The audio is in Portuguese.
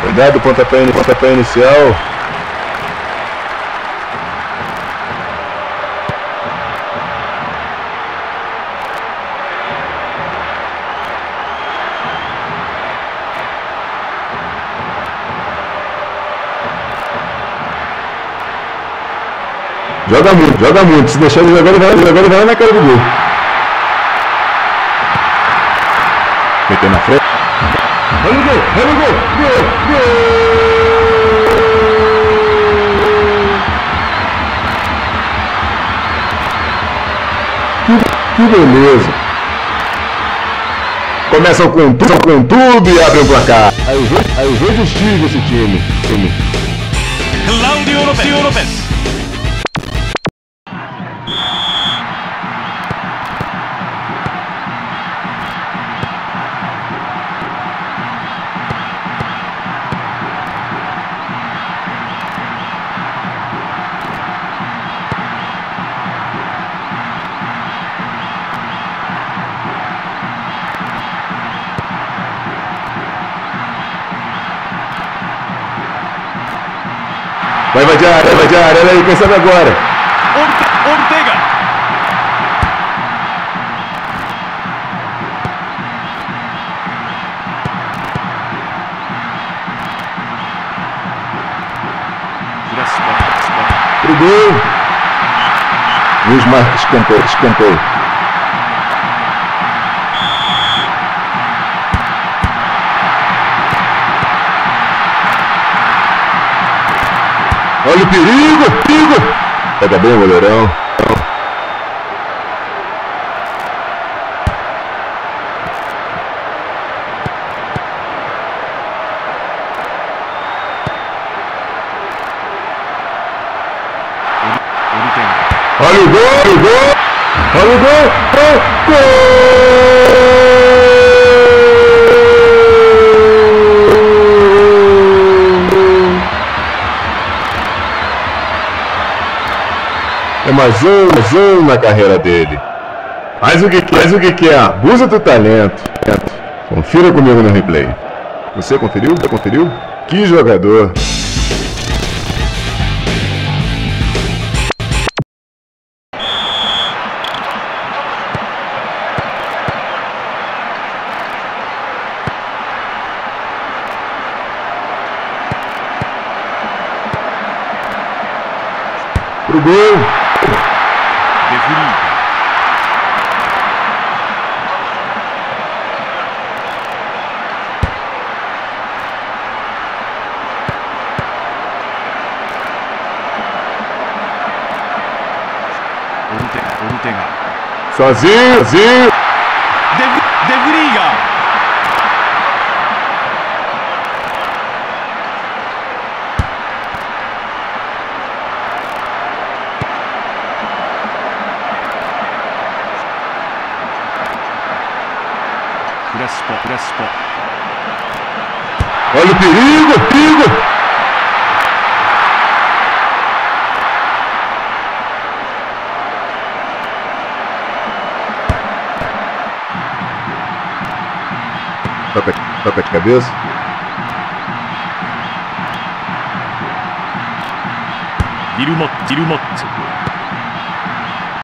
Cuidado, pontapé, pontapé inicial. Joga muito, joga muito. Se deixar ele vai, agora vai na cara do gol. Meteu na frente. Olha o gol, olha o gol, gol, gol. Que, que beleza. Começam com tudo, com tudo e abrem o placar. Aí o jogo, aí o jogo estiga esse time. time. Claudio Lopes. Vai área, vai área. Olha aí, quem sabe agora. Orte Ortega. Pro gol. Luiz Marcos escantou, escantou. Olha o perigo, perigo. Pega bem o goleirão. Olha o gol, olha o gol. Olha o gol. Oh, gol. Mais um, mais um na carreira dele. Faz o que faz o que quer, abusa do talento. Confira comigo no replay. Você conferiu? Você conferiu? Que jogador! Pro gol! De Vries. Ortega, Ortega. Sozinho, sozinho! De, de Vriga. Crespo, Crespo. Olha o perigo, perigo! Toca, toca de cabeça. Vilmot, Vilmot.